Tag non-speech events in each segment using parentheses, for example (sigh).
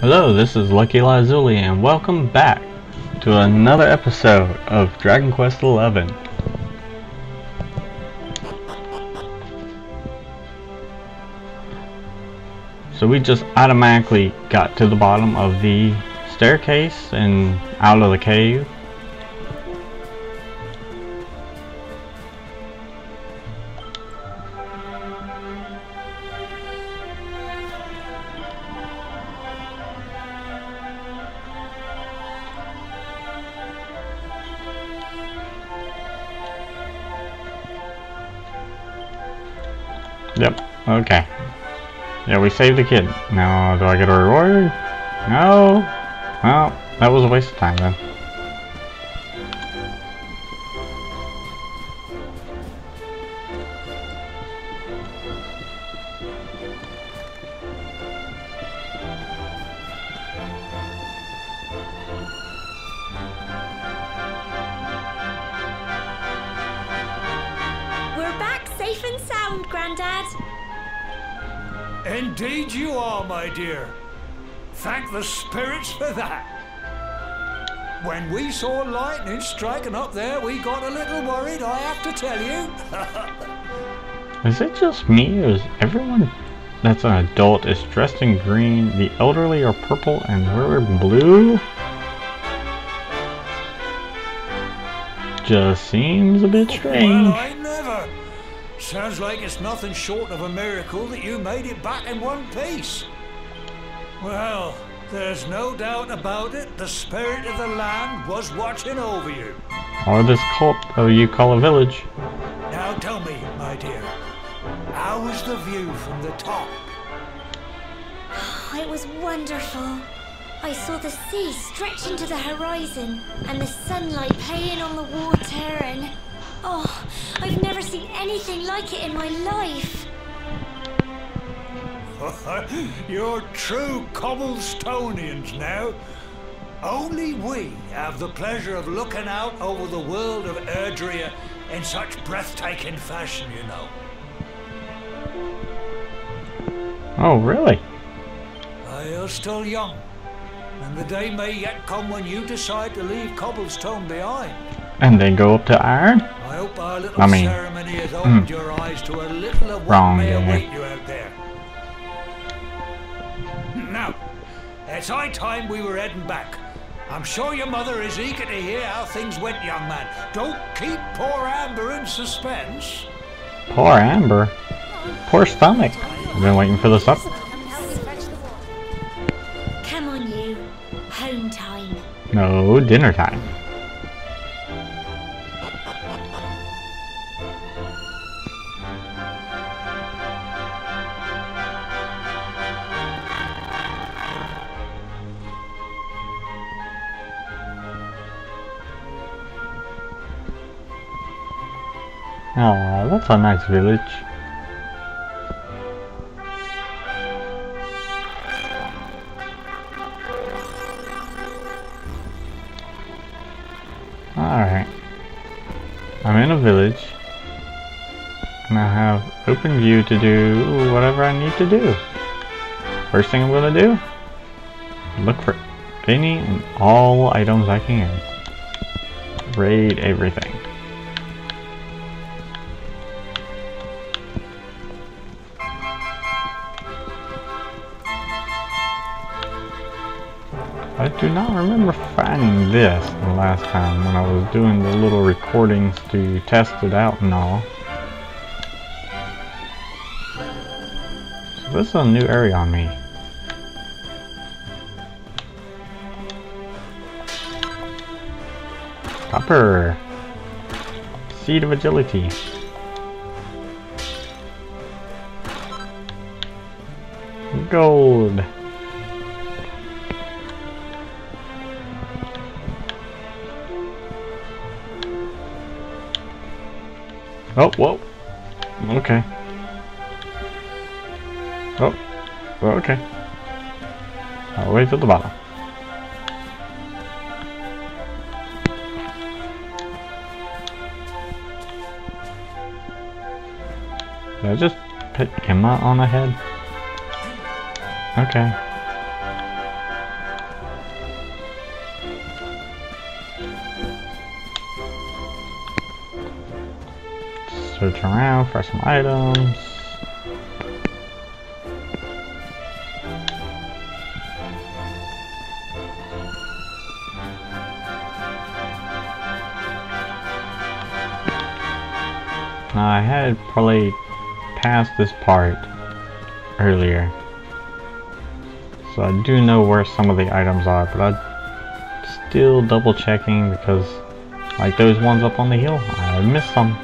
Hello, this is Lucky Lazuli, and welcome back to another episode of Dragon Quest XI. So we just automatically got to the bottom of the staircase and out of the cave. Yep, okay. Yeah, we saved the kid. Now, do I get a reward? No? Well, that was a waste of time then. Sound, Grandad. Indeed you are, my dear. Thank the spirits for that. When we saw lightning striking up there, we got a little worried, I have to tell you. (laughs) Is it just me, or is everyone that's an adult is dressed in green, the elderly are purple, and we're blue? Just seems a bit strange. Well, I never. Sounds like it's nothing short of a miracle that you made it back in one piece. Well, there's no doubt about it. The spirit of the land was watching over you. Or this cult of you call a village. Now tell me, my dear, how was the view from the top? Oh, (sighs) it was wonderful. I saw the sea stretch into the horizon and the sunlight playing on the water and... Oh, I've never seen anything like it in my life. (laughs) You're true Cobblestonians now. Only we have the pleasure of looking out over the world of Erdrea in such breathtaking fashion, you know. Oh, really? Uh, You're still young, and the day may yet come when you decide to leave Cobblestone behind. And then go up to Iron? I hope our little I mean, ceremony has hmm. opened your eyes to a little of what Wrong may await you out there. Now, it's high time we were heading back. I'm sure your mother is eager to hear how things went, young man. Don't keep poor Amber in suspense. Poor Amber. Poor stomach. I've been waiting for this up. Come on, you. Home time. No, dinner time. A nice village. Alright. I'm in a village. And I have open view to do whatever I need to do. First thing I'm gonna do, look for any and all items I can. Raid everything. Do not remember finding this the last time when I was doing the little recordings to test it out and all. So this is a new area on me. Copper! Seed of Agility. Gold! Oh, whoa. Okay. Oh, okay. All the way to the bottom. Did I just put Emma on the head? Okay. Search around for some items. Now I had probably passed this part earlier. So I do know where some of the items are, but I'm still double checking because like those ones up on the hill, I missed some.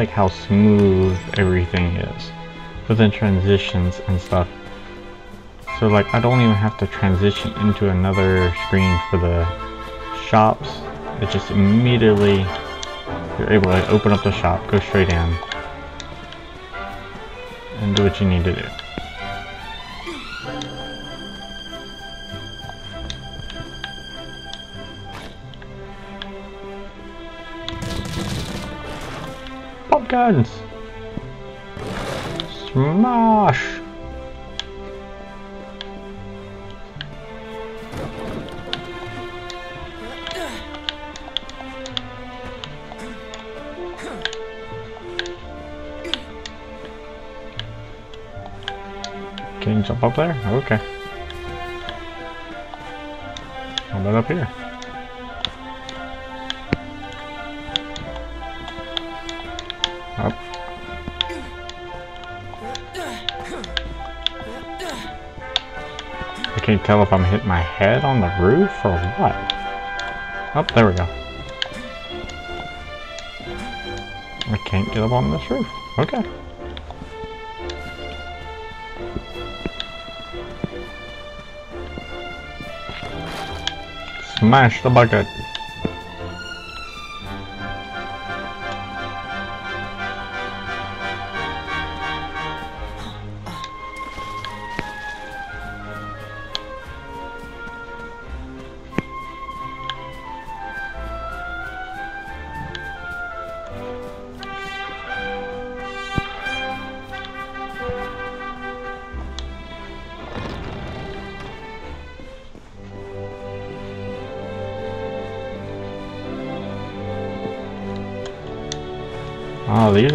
Like how smooth everything is within transitions and stuff. So like I don't even have to transition into another screen for the shops. It just immediately you're able to open up the shop, go straight in, and do what you need to do. Guns! Smash! Can you jump up there? Okay. How about up here? Can't tell if I'm hitting my head on the roof or what. Oh, there we go. I can't get up on this roof. Okay. Smash the bucket.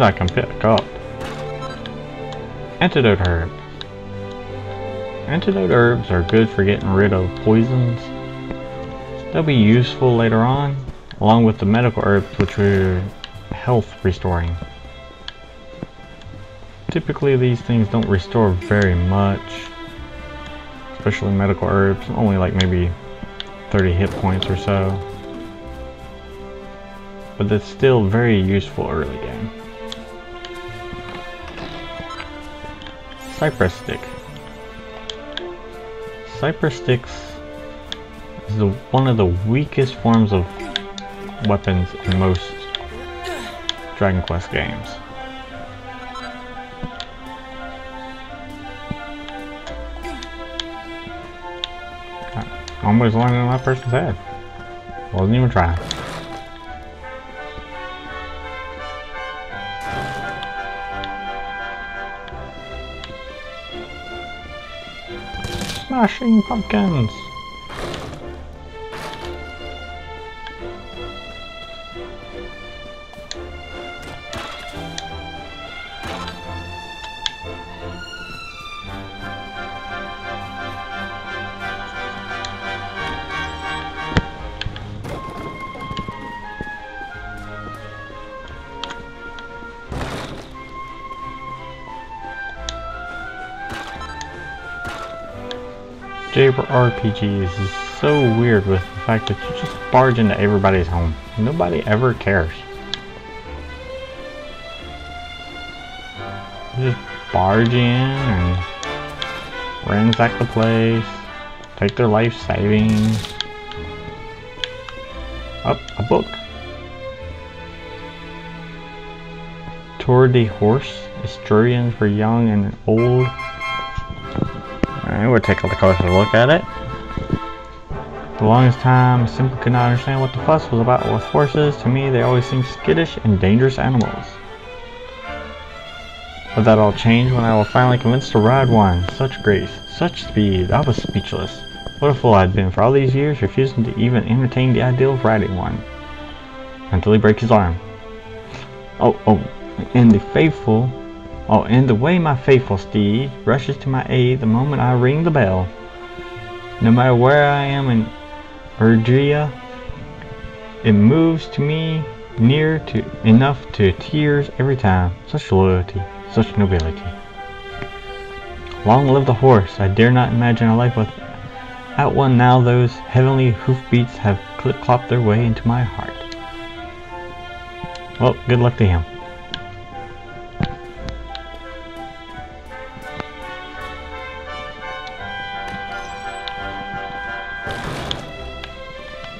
I can pick up. Antidote herb. Antidote herbs are good for getting rid of poisons. They'll be useful later on, along with the medical herbs which are health restoring. Typically these things don't restore very much, especially medical herbs, only like maybe 30 hit points or so but it's still very useful early game. Cypress stick. Cypress sticks is the, one of the weakest forms of weapons in most Dragon Quest games. Almost landed on that person's head. Wasn't even trying. Smashing pumpkins! JRPGs is so weird with the fact that you just barge into everybody's home. Nobody ever cares. You just barge in and ransack the place, take their life savings. Up, oh, a book. Tour de Horse, Historians for Young and Old. Alright, we'll take a closer look at it. The longest time, I simply could not understand what the fuss was about with horses. To me, they always seemed skittish and dangerous animals. But that all changed when I was finally convinced to ride one. Such grace, such speed, I was speechless. What a fool I had been for all these years, refusing to even entertain the idea of riding one. Until he breaks his arm. Oh, oh, and the faithful, oh, and the way my faithful steed rushes to my aid the moment I ring the bell. No matter where I am in Erdrea, it moves to me near to enough to tears every time. Such loyalty, such nobility. Long live the horse! I dare not imagine a life without one now those heavenly hoofbeats have clip-clopped their way into my heart. Well, good luck to him.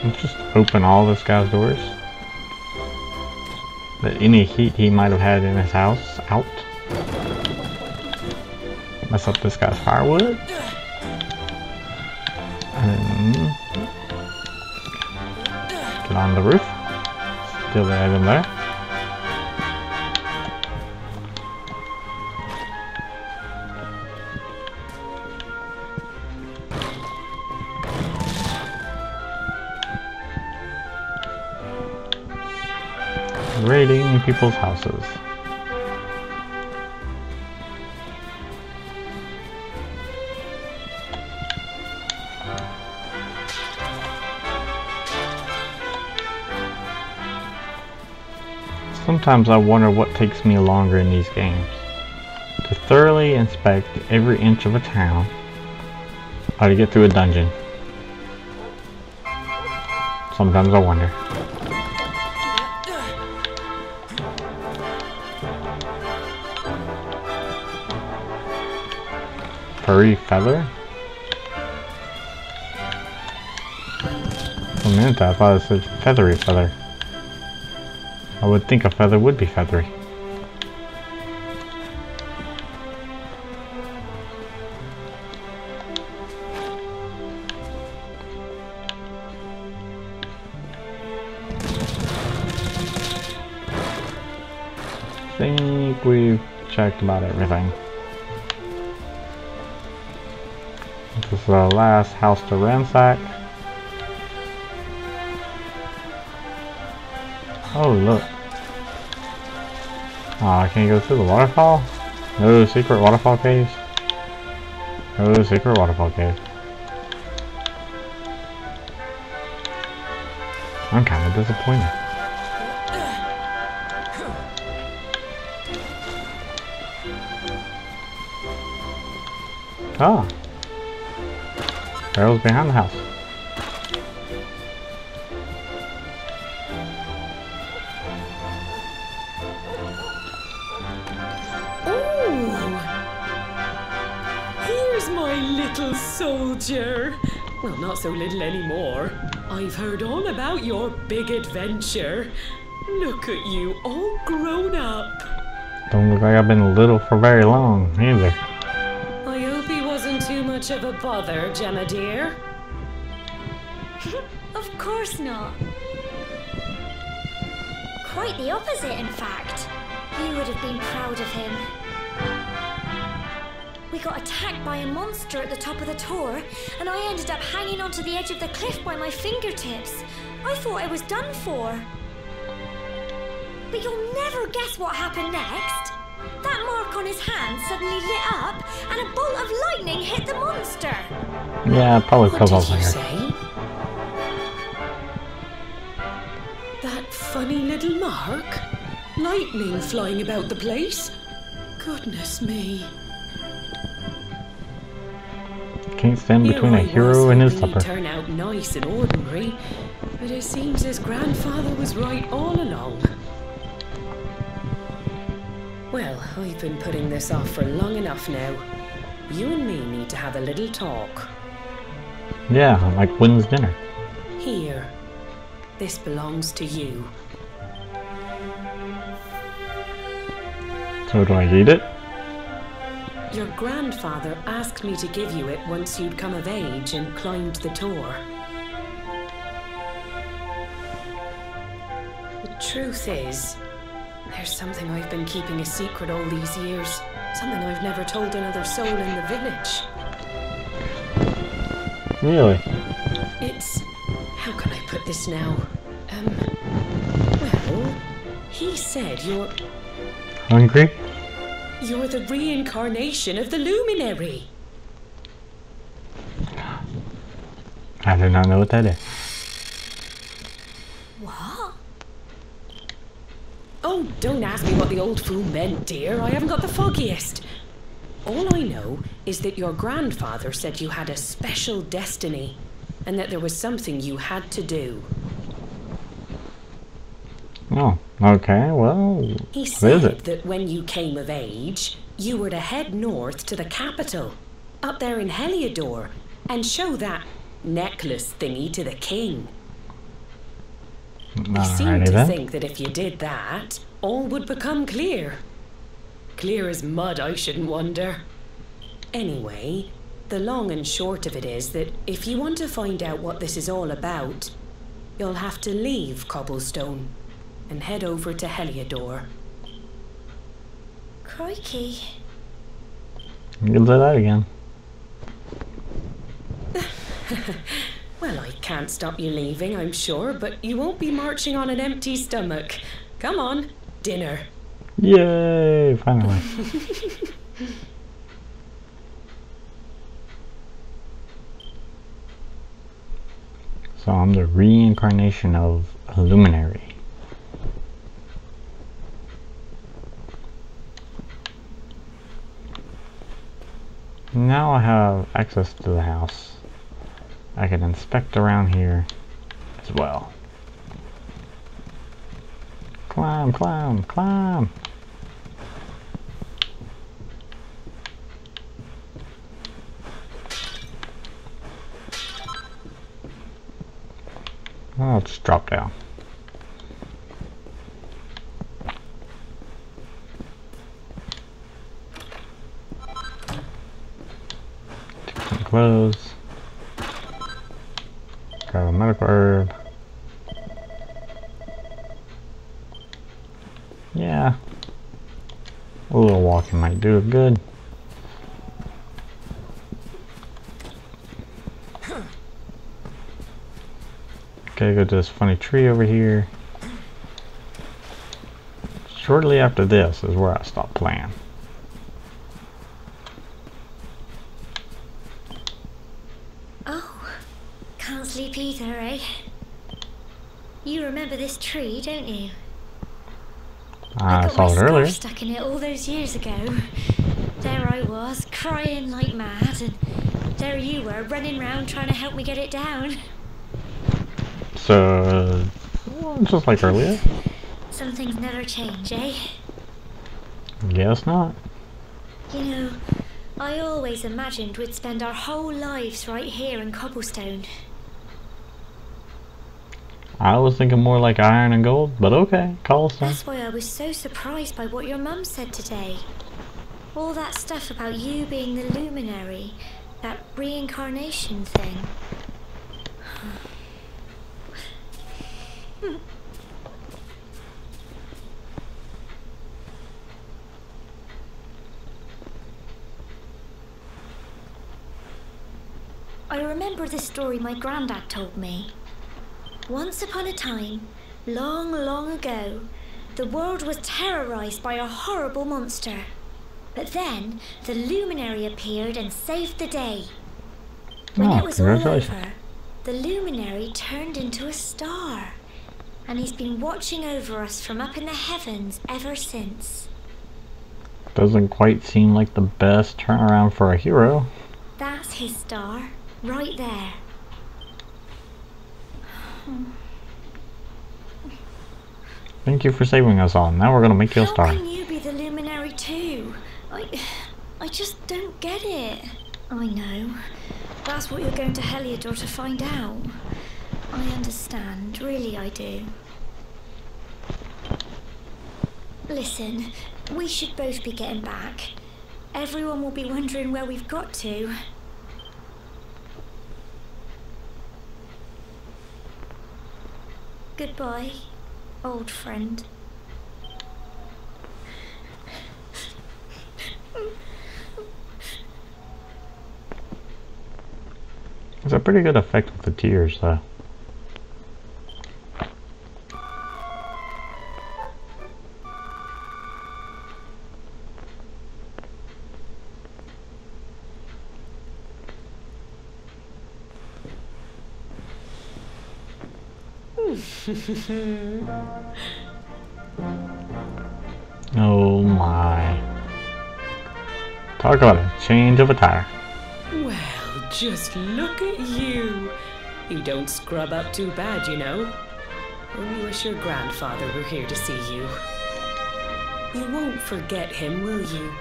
Let's just open all this guy's doors. Let any heat he might have had in his house out. Mess up this guy's firewood. And get on the roof. Steal the item there. People's houses. Sometimes I wonder what takes me longer in these games. To thoroughly inspect every inch of a town, or to get through a dungeon. Sometimes I wonder. Furry feather? Oh, a minute I thought it said feathery feather. I would think a feather would be feathery. I think we've checked about everything. This is the last house to ransack. Oh look. Oh, I can't go through the waterfall? No secret waterfall caves? No secret waterfall cave. I'm kinda disappointed. Ah, Barrel's behind the house. Oh! Here's my little soldier. Well, not so little anymore. I've heard all about your big adventure. Look at you, all grown up. Don't look like I've been little for very long, either much of a bother, Gemma dear? (laughs) of course not. Quite the opposite, in fact. You would have been proud of him. We got attacked by a monster at the top of the tower, and I ended up hanging onto the edge of the cliff by my fingertips. I thought I was done for. But you'll never guess what happened next. Mark on his hand suddenly lit up, and a bolt of lightning hit the monster. Yeah, probably because I was here. Say? That funny little mark? Lightning flying about the place? Goodness me. Can't stand between a hero and his supper. turn out nice and ordinary, but it seems his grandfather was right all along. Well, I've been putting this off for long enough now. You and me need to have a little talk. Yeah, like when's dinner? Here. This belongs to you. So do I eat it? Your grandfather asked me to give you it once you'd come of age and climbed the tower. The truth is, there's something I've been keeping a secret all these years. Something I've never told another soul in the village. Really? It's. How can I put this now? Um. Well, he said you're. Hungry? You're the reincarnation of the luminary. I do not know what that is. What? Oh, don't ask me what the old fool meant, dear. I haven't got the foggiest. All I know is that your grandfather said you had a special destiny and that there was something you had to do. Oh, okay, well, He said that when you came of age, you were to head north to the capital, up there in Heliodor, and show that necklace thingy to the king. He seemed to then. think that if you did that, all would become clear. Clear as mud, I shouldn't wonder. Anyway, the long and short of it is that if you want to find out what this is all about, you'll have to leave Cobblestone and head over to Heliodor. Crikey. You'll say that again. (laughs) Well, I can't stop you leaving, I'm sure, but you won't be marching on an empty stomach. Come on, dinner. Yay, finally. (laughs) so I'm the reincarnation of a luminary. Now I have access to the house. I can inspect around here as well. Climb, climb, climb. Oh, let's drop down. Take some clothes. Grab a medical herb. Yeah. A walking might do it good. Okay, go to this funny tree over here. Shortly after this is where I stop playing. Oh, can't sleep either, eh? You remember this tree, don't you? I got saw my it scarf earlier. stuck in it all those years ago. There I was, crying like mad, and there you were, running round trying to help me get it down. So, well, just like earlier. Some things never change, eh? Guess not. You know, I always imagined we'd spend our whole lives right here in Cobblestone. I was thinking more like iron and gold, but okay, Call cobblestone. That's why I was so surprised by what your mum said today. All that stuff about you being the luminary, that reincarnation thing. (sighs) I remember the story my granddad told me. Once upon a time, long, long ago, the world was terrorized by a horrible monster. But then the luminary appeared and saved the day. When Oh, it was all over, the luminary turned into a star. And he's been watching over us from up in the heavens ever since. Doesn't quite seem like the best turnaround for a hero. That's his star, right there. Thank you for saving us all. Now we're gonna make you a How star. can you be the luminary too? I, I just don't get it. I know. That's what you're going to Heliodor to find out. I understand, really I do. Listen, we should both be getting back. Everyone will be wondering where we've got to. Goodbye. old friend. It's a pretty good effect with the tears, though. (laughs) oh my. Talk about a change of attire. Well, just look at you. You don't scrub up too bad, you know. Only wish your grandfather were here to see you. You won't forget him, will you?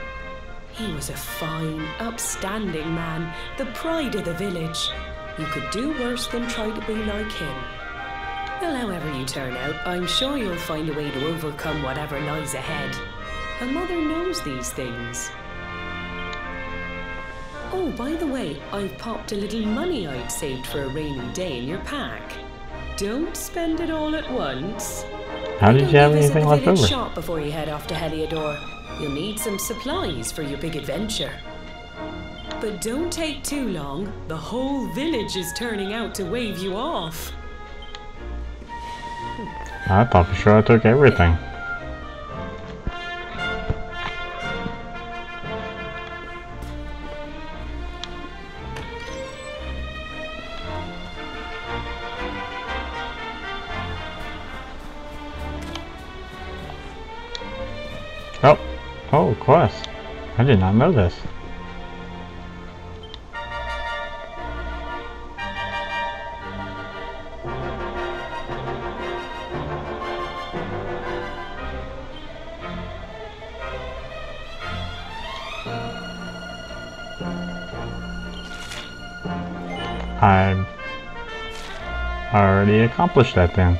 He was a fine, upstanding man, the pride of the village. You could do worse than try to be like him. Well, however you turn out, I'm sure you'll find a way to overcome whatever lies ahead. A mother knows these things. Oh, by the way, I've popped a little money I'd saved for a rainy day in your pack. Don't spend it all at once. How did you have anything left over? shop before you head off to Heliodor. You'll need some supplies for your big adventure. But don't take too long. The whole village is turning out to wave you off. I thought for sure I took everything. Oh, oh, quest. I did not know this. Already accomplished that then.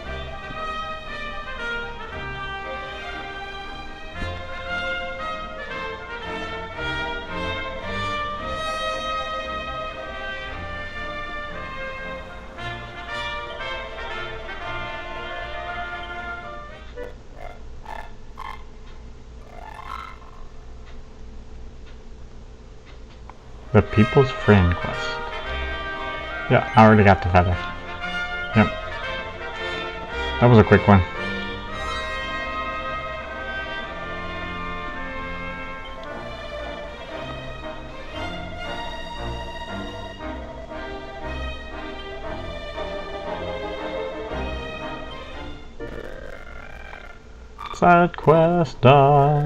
The People's Friend quest. Yeah, I already got the feather. That was a quick one. Side quest done.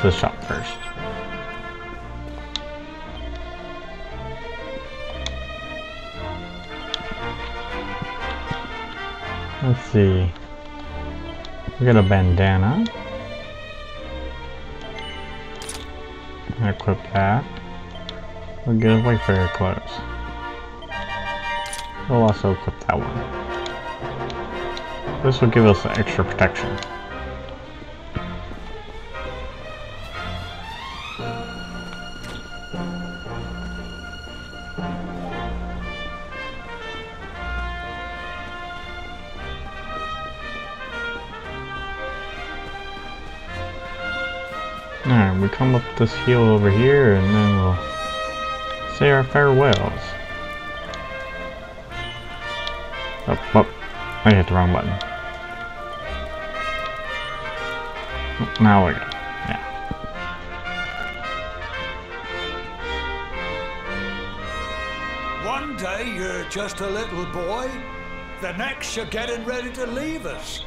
To the shop first. Let's see. We got a bandana. Equip that. We'll get Wayfarer clothes. We'll also equip that one. This will give us extra protection. This hill over here and then we'll say our farewells. Oh, oh, I hit the wrong button. Now we go. Yeah. One day you're just a little boy, the next you're getting ready to leave us.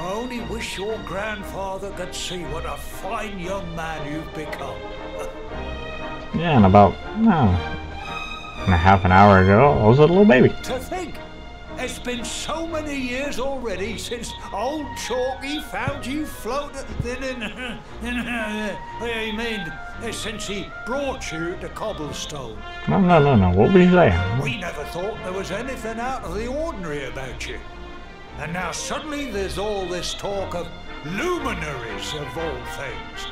I only wish your grandfather could see what a fine young man you've become. (laughs) Yeah, and about, no, and a half an hour ago, I was a little baby. To think, It's been so many years already since old Chalky found you floating in, in, I mean, uh, since he brought you to Cobblestone. No, no, no, no. What were you saying? We never thought there was anything out of the ordinary about you. And now suddenly there's all this talk of luminaries of all things.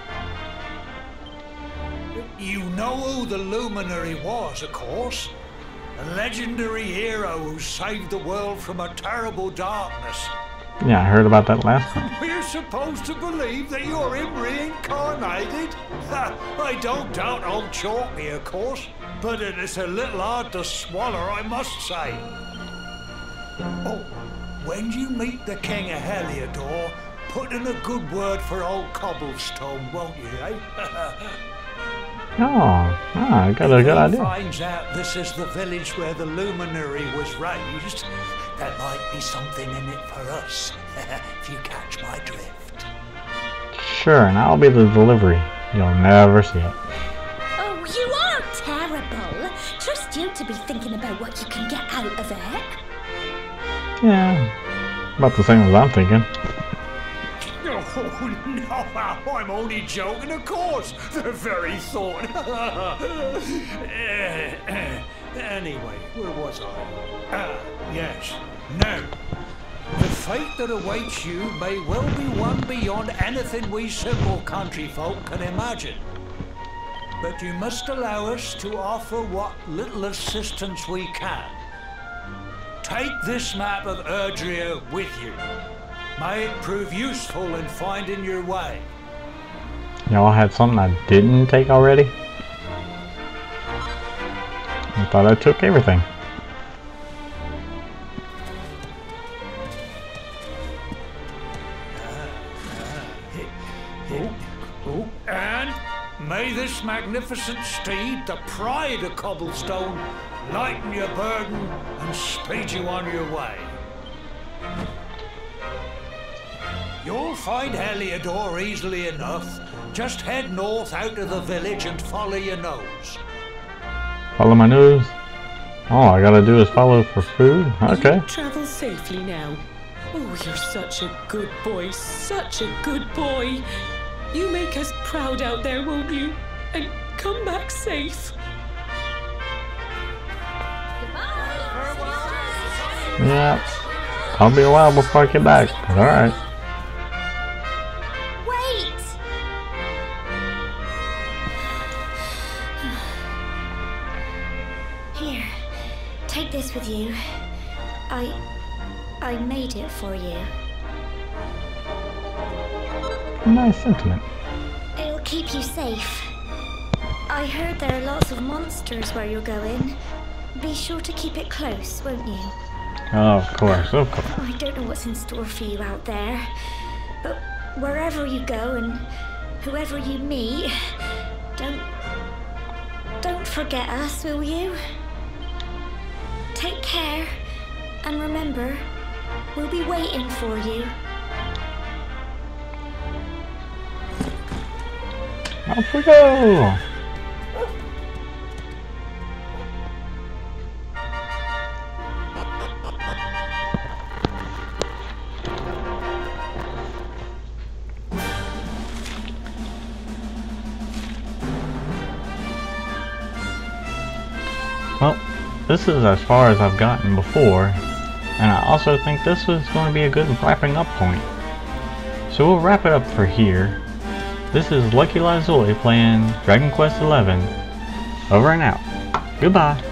You know who the luminary was, of course. A legendary hero who saved the world from a terrible darkness. Yeah, I heard about that last time. We're supposed to believe that you're him reincarnated? I don't doubt old Chalky, of course, but it is a little hard to swallow, I must say. Oh, when you meet the King of Heliodor, put in a good word for old Cobblestone, won't you, eh? (laughs) Oh, ah, I got a good if he idea. finds out this is the village where the luminary was raised, there might be something in it for us, (laughs) if you catch my drift. Sure, and I'll be the delivery. You'll never see it. Oh, you are terrible. Trust you to be thinking about what you can get out of it. Yeah, about the same as I'm thinking. (laughs) Oh, no, I'm only joking, of course. The very thought. (laughs) anyway, where was I? Ah, yes. Now, the fate that awaits you may well be one beyond anything we simple country folk can imagine. But you must allow us to offer what little assistance we can. Take this map of Erdrea with you. May it prove useful in finding your way. Y'all had something I didn't take already? I thought I took everything. Magnificent steed, the pride of Cobblestone, lighten your burden and speed you on your way. You'll find Heliodor easily enough. Just head north out of the village and follow your nose. Follow my nose. All I gotta do is follow for food? Okay. You travel safely now. Oh, you're such a good boy, such a good boy. You make us proud out there, won't you? And come back safe. Yeah. I'll be a while before I get back. Alright. Wait! Here, take this with you. I. I made it for you. Nice sentiment. It'll keep you safe. I heard there are lots of monsters where you're going. Be sure to keep it close, won't you? Oh, of course, of course. I don't know what's in store for you out there, but wherever you go and whoever you meet, don't don't forget us, will you? Take care, and remember, we'll be waiting for you. Off we go! This is as far as I've gotten before, and I also think this was going to be a good wrapping up point. So we'll wrap it up for here. This is Lucky Lazuli playing Dragon Quest XI. Over and out. Goodbye.